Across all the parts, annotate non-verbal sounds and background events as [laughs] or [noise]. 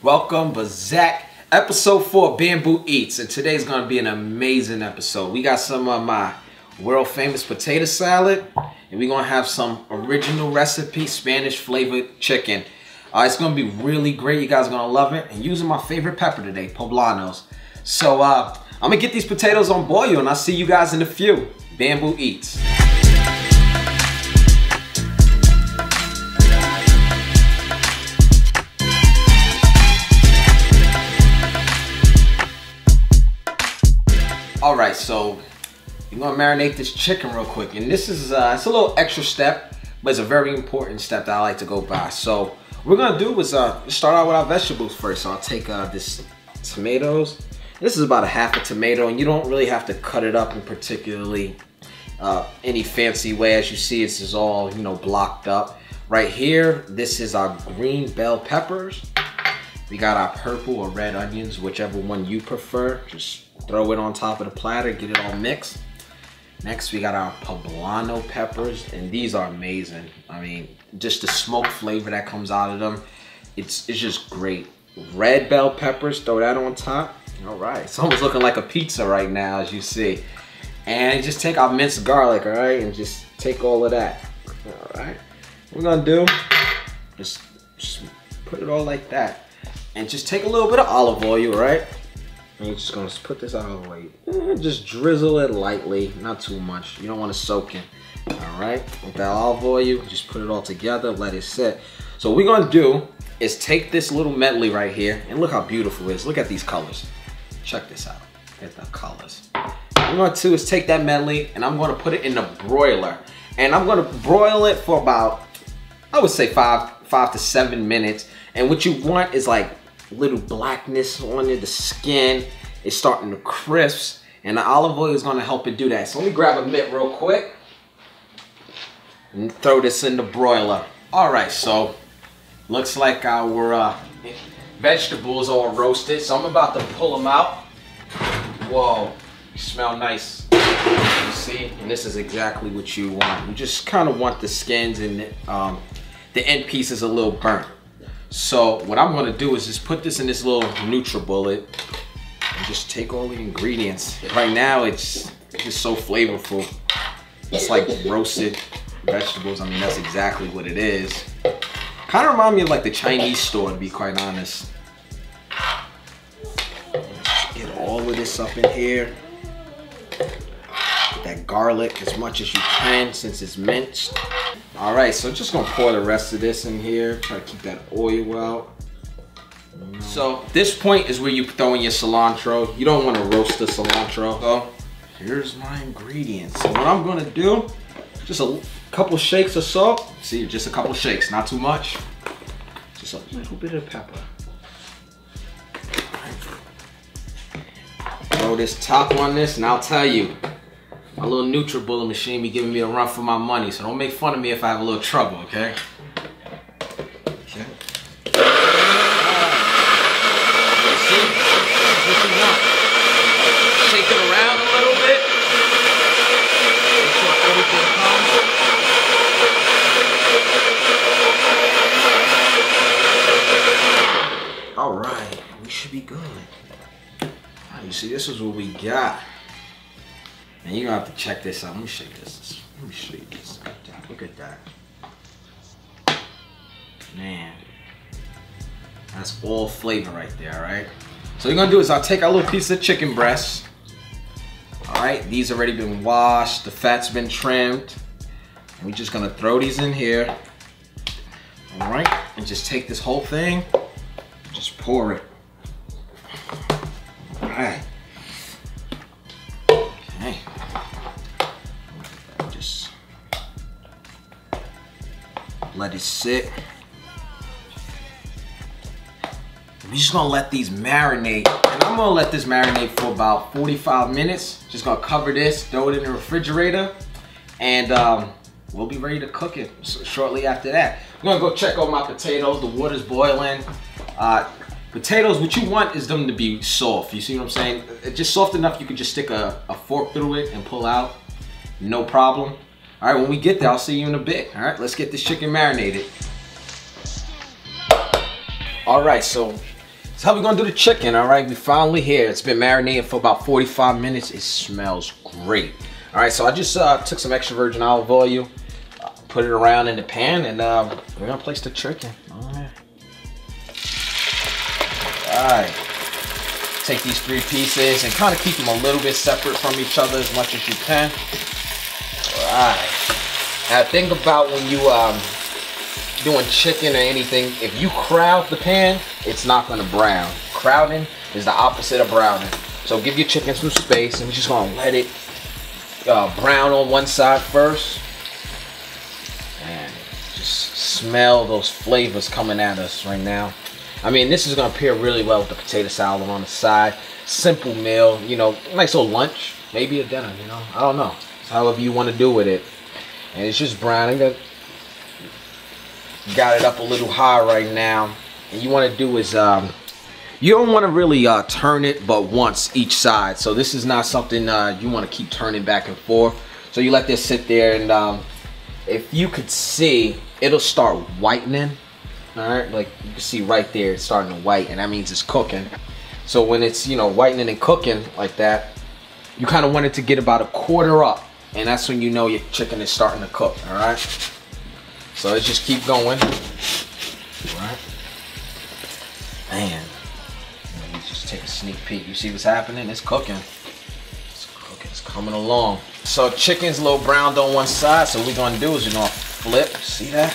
Welcome, Bazak. Episode 4 Bambu Eatz. And today's going to be an amazing episode. We got some of my world famous potato salad. And we're going to have some original recipe Spanish flavored chicken. Uh, it's going to be really great. You guys are going to love it. And using my favorite pepper today, poblanos. So uh, I'm going to get these potatoes on boil and I'll see you guys in a few. Bambu Eatz. All right, so you're gonna marinate this chicken real quick. And this is, uh, it's a little extra step, but it's a very important step that I like to go by. So what we're gonna do is uh, start out with our vegetables first. So I'll take uh, this tomatoes. This is about a half a tomato and you don't really have to cut it up in particularly uh, any fancy way. As you see, this is all, you know, blocked up. Right here, this is our green bell peppers. We got our purple or red onions, whichever one you prefer. Just throw it on top of the platter, get it all mixed. Next, we got our poblano peppers, and these are amazing. I mean, just the smoke flavor that comes out of them, it's, it's just great. Red bell peppers, throw that on top. All right, it's almost looking like a pizza right now, as you see. And just take our minced garlic, all right, and just take all of that. All right, what we're gonna do, just, just put it all like that. And just take a little bit of olive oil, right? And you're just gonna put this olive oil. Eh, just drizzle it lightly, not too much. You don't wanna soak it. All right, with that olive oil, just put it all together, let it sit. So what we're gonna do is take this little medley right here, and look how beautiful it is. Look at these colors. Check this out, at the colors. What I'm gonna do is take that medley, and I'm gonna put it in the broiler. And I'm gonna broil it for about, I would say five, five to seven minutes. And what you want is like little blackness on it, the skin is starting to crisp, and the olive oil is gonna help it do that. So let me grab a mitt real quick and throw this in the broiler. All right, so looks like our uh, vegetables all roasted, so I'm about to pull them out. Whoa, smell nice. You see, and this is exactly what you want. You just kind of want the skins and um, the end pieces a little burnt. So what I'm gonna do is just put this in this little NutriBullet and just take all the ingredients. Right now it's just so flavorful. It's like roasted vegetables. I mean, that's exactly what it is. Kind of remind me of like the Chinese store, to be quite honest. Get all of this up in here. Get that garlic as much as you can since it's minced. All right, so just gonna pour the rest of this in here. Try to keep that oil out. So this point is where you throw in your cilantro. You don't wanna roast the cilantro. So here's my ingredients. So what I'm gonna do, just a couple shakes of salt. See, just a couple shakes, not too much. Just a little bit of pepper. Throw this top on this, and I'll tell you, my little NutriBullet machine be giving me a run for my money, so don't make fun of me if I have a little trouble, okay? Okay. Shake it around a little bit. Make sure everything comes. All right, we should be good. Right, you see, this is what we got. And you're gonna have to check this out. Let me shake this. Let me show you this. Look at that. Man. That's all flavor right there, all right? So what you're gonna do is I'll take our little piece of chicken breast. All right, these already been washed. The fat's been trimmed. And we're just gonna throw these in here. All right, and just take this whole thing, just pour it. All right. Let it sit. We're just gonna let these marinate. And I'm gonna let this marinate for about 45 minutes. Just gonna cover this, throw it in the refrigerator, and um, we'll be ready to cook it shortly after that. I'm gonna go check on my potatoes. The water's boiling. Uh, potatoes, what you want is them to be soft. You see what I'm saying? Just soft enough you can just stick a, a fork through it and pull out. No problem. All right, when we get there, I'll see you in a bit. All right, let's get this chicken marinated. All right, so That's how we're gonna do the chicken, all right? We finally here. It's been marinating for about 45 minutes. It smells great. All right, so I just uh, took some extra virgin olive oil, put it around in the pan, and uh, we're gonna place the chicken. All right. All right. Take these three pieces and kind of keep them a little bit separate from each other as much as you can. All right. Now think about when you um, doing chicken or anything, if you crowd the pan, it's not gonna brown. Crowding is the opposite of browning. So give your chicken some space and we're just gonna let it uh, brown on one side first. And just smell those flavors coming at us right now. I mean, this is gonna pair really well with the potato salad on the side. Simple meal, you know, nice little lunch, maybe a dinner, you know, I don't know. However you wanna do with it. And it's just browning. Got, it up a little high right now. And you wanna do is, um, you don't want to really uh, turn it but once each side so this is not something uh, you want to keep turning back and forth so you let this sit there and um, if you could see it'll start whitening all right like you can see right there it's starting to white and that means it's cooking so when it's you know whitening and cooking like that you kind of want it to get about a quarter up and that's when you know your chicken is starting to cook all right so let's just keep going all right man let me just take a sneak peek. You see what's happening? It's cooking. It's cooking. It's coming along. So chicken's a little browned on one side. So what we're gonna do is we're gonna flip. See that?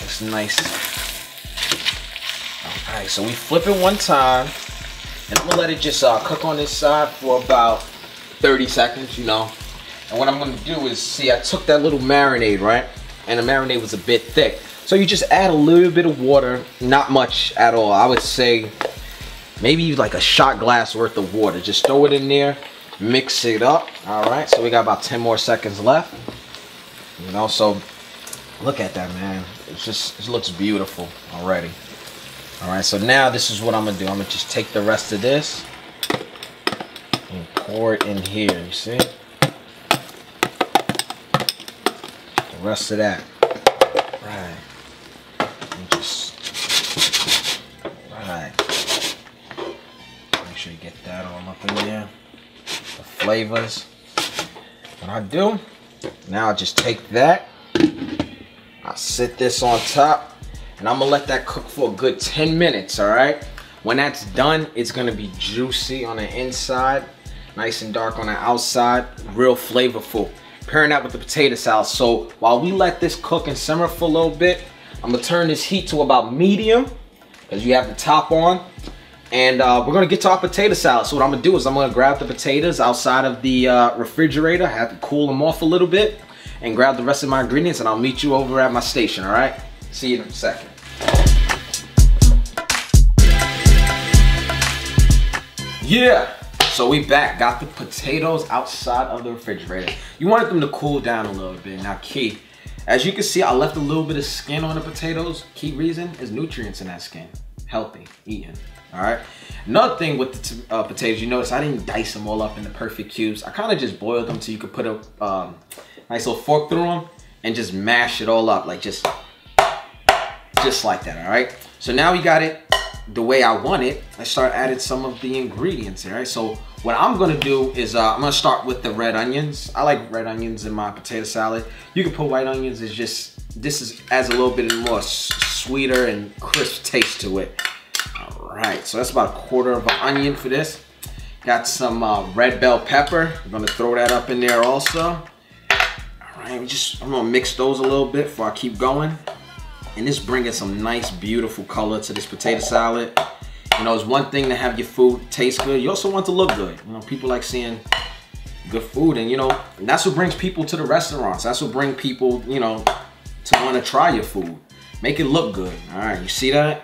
It's nice. All right. So we flip it one time, and I'm gonna let it just uh, cook on this side for about 30 seconds. You know. And what I'm gonna do is see. I took that little marinade right, and the marinade was a bit thick. So you just add a little bit of water, not much at all. I would say maybe like a shot glass worth of water. Just throw it in there, mix it up. All right, so we got about 10 more seconds left. You know, so look at that, man. It's just, it looks beautiful already. All right, so now this is what I'm gonna do. I'm gonna just take the rest of this pour it in here, you see? The rest of that. Right. And just, right Make sure you get that all up in there. The flavors. What I do, now I just take that, I sit this on top, and I'm gonna let that cook for a good 10 minutes, all right? When that's done, it's gonna be juicy on the inside, nice and dark on the outside, real flavorful. Pairing that with the potato salad. So while we let this cook and simmer for a little bit, I'm gonna turn this heat to about medium, because you have the top on. And uh, we're gonna get to our potato salad. So what I'm gonna do is I'm gonna grab the potatoes outside of the uh, refrigerator, have to cool them off a little bit, and grab the rest of my ingredients and I'll meet you over at my station, all right? See you in a second. Yeah, so we back. Got the potatoes outside of the refrigerator. You wanted them to cool down a little bit. Now key, as you can see, I left a little bit of skin on the potatoes. Key reason is nutrients in that skin. Healthy, eating all right another thing with the uh, potatoes you notice i didn't dice them all up into perfect cubes i kind of just boiled them so you could put a um, nice little fork through them and just mash it all up like just just like that all right so now we got it the way i want it let's start adding some of the ingredients all right so what i'm gonna do is uh, i'm gonna start with the red onions i like red onions in my potato salad you can put white onions it's just this is adds a little bit more sweeter and crisp taste to it All right, so that's about a quarter of an onion for this. Got some uh, red bell pepper. I'm gonna throw that up in there also. All right, just I'm gonna mix those a little bit before I keep going. And this bringing some nice, beautiful color to this potato salad. You know, it's one thing to have your food taste good. You also want to look good. You know, people like seeing good food, and you know, that's what brings people to the restaurants. That's what brings people, you know, to want to try your food. Make it look good. All right, you see that?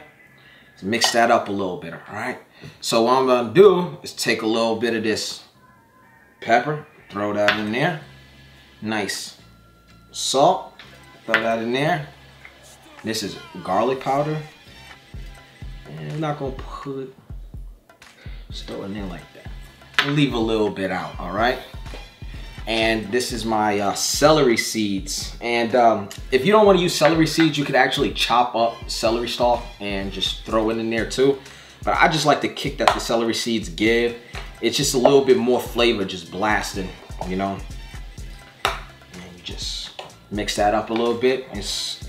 mix that up a little bit, all right? So what I'm gonna do is take a little bit of this pepper, throw that in there. Nice salt, throw that in there. This is garlic powder. I'm not gonna put, just throw it in there like that. And leave a little bit out, all right? And this is my uh, celery seeds. And um, if you don't want to use celery seeds, you could actually chop up celery stalk and just throw it in there too. But I just like the kick that the celery seeds give. It's just a little bit more flavor just blasting, you know? And you just mix that up a little bit. It's,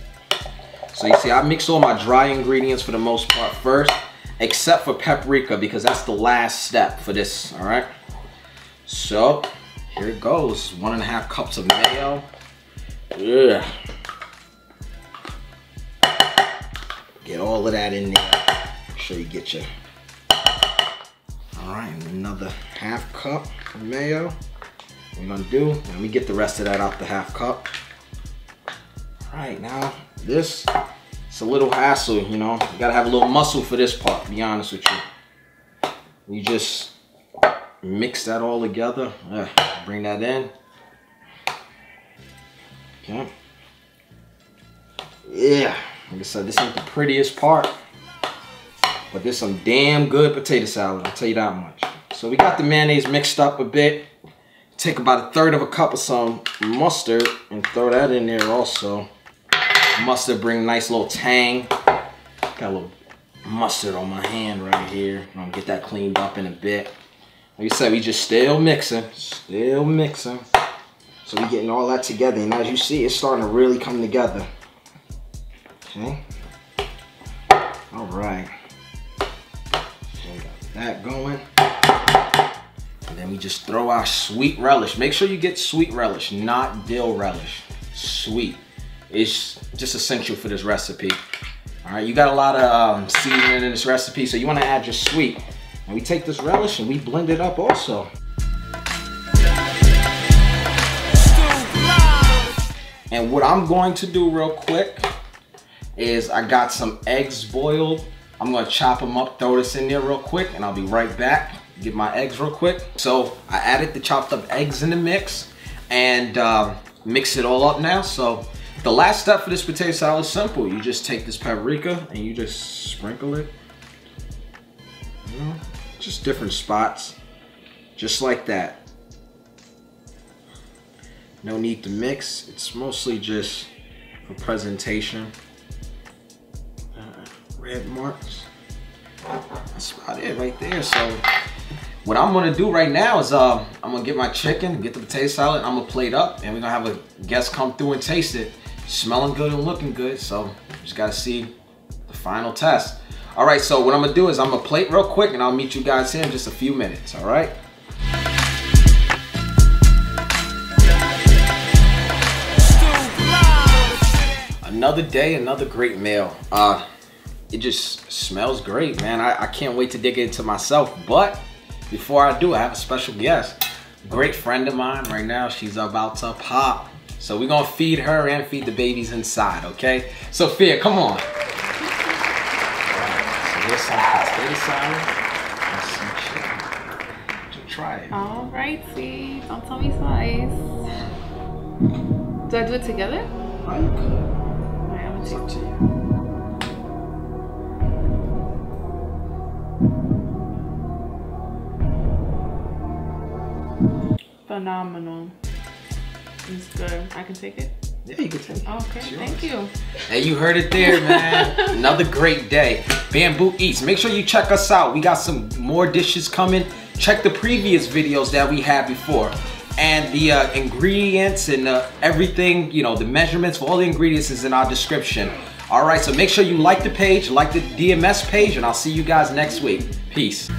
so you see, I mix all my dry ingredients for the most part first, except for paprika because that's the last step for this, all right? So, here it goes. One and a half cups of mayo. Yeah. Get all of that in there. Make sure you get your all right, another half cup of mayo. We're gonna do, let me get the rest of that out the half cup. All right, now this, it's a little hassle, you know. You gotta have a little muscle for this part, be honest with you. You just mix that all together. Uh, bring that in. Okay. Yeah, like I said, this ain't the prettiest part. But there's some damn good potato salad, I'll tell you that much. So we got the mayonnaise mixed up a bit. Take about a third of a cup of some mustard and throw that in there also. Mustard bring nice little tang. Got a little mustard on my hand right here. I'm gonna get that cleaned up in a bit. Like I said, we just still mixing, still mixing. So we getting all that together. And as you see, it's starting to really come together. Okay. All right We got that going. And then we just throw our sweet relish. Make sure you get sweet relish, not dill relish. Sweet. It's just essential for this recipe. All right, you got a lot of um, seasoning in this recipe, so you wanna add your sweet. And we take this relish and we blend it up also. And what I'm going to do real quick is I got some eggs boiled I'm gonna chop them up, throw this in there real quick, and I'll be right back. Get my eggs real quick. So I added the chopped up eggs in the mix and uh, mix it all up now. So the last step for this potato salad is simple. You just take this paprika and you just sprinkle it. You know, just different spots, just like that. No need to mix. It's mostly just for presentation red marks. That's about it right there. So what I'm gonna do right now is uh, I'm gonna get my chicken, get the potato salad, I'm gonna plate up and we're gonna have a guest come through and taste it. Smelling good and looking good, so just gotta see the final test. All right, so what I'm gonna do is I'm gonna plate real quick and I'll meet you guys here in just a few minutes, all right? Another day, another great meal. Uh, it just smells great, man. I, I can't wait to dig into myself. But before I do, I have a special guest. Great friend of mine right now. She's about to pop. So we're gonna feed her and feed the babies inside, okay? Sophia, come on. so here's some potato salad and some chicken. try it. All right, see. Don't tell me twice. Do I do it together? You could. All right, it's up to you. phenomenal. It's good. I can take it? Yeah, you can take it. Okay, thank you. Hey, you heard it there, man. [laughs] Another great day. Bambu Eatz. Make sure you check us out. We got some more dishes coming. Check the previous videos that we had before. And the uh, ingredients and uh, everything, you know, the measurements for all the ingredients is in our description. All right, so make sure you like the page, like the DMS page, and I'll see you guys next week. Peace.